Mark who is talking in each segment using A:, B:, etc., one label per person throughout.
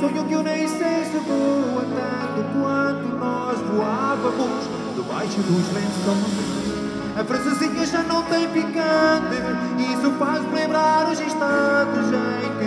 A: sonho que eu nem sei se voa tanto quanto nós voávamos debaixo dos lençóis. A francesinha já não tem picante, isso faz-me lembrar os instantes em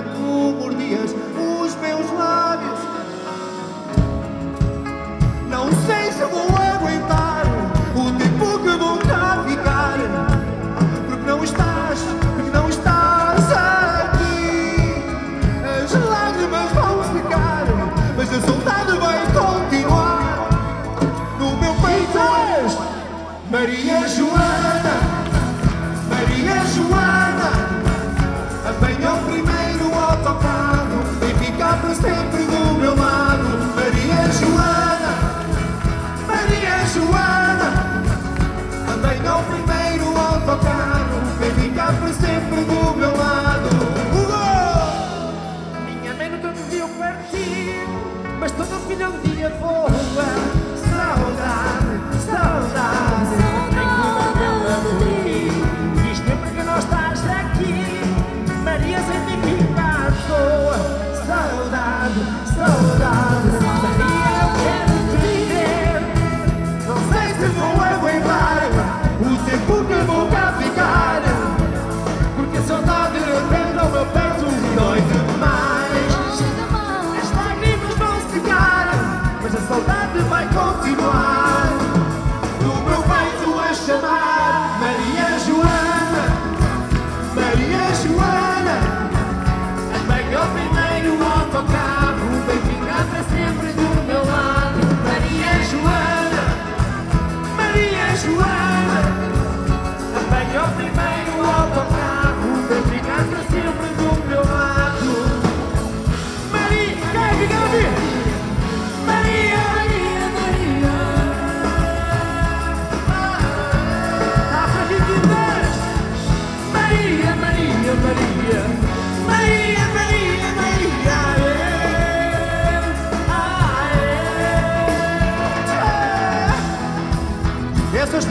A: mas
B: todo a de dia
A: vou.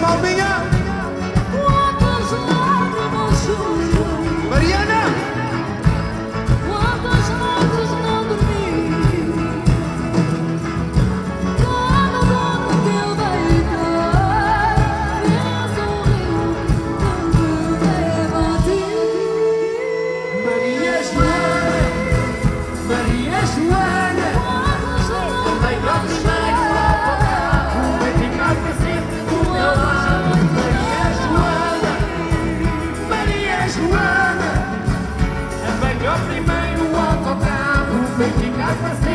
A: smoking up. O primeiro a tocar o bem de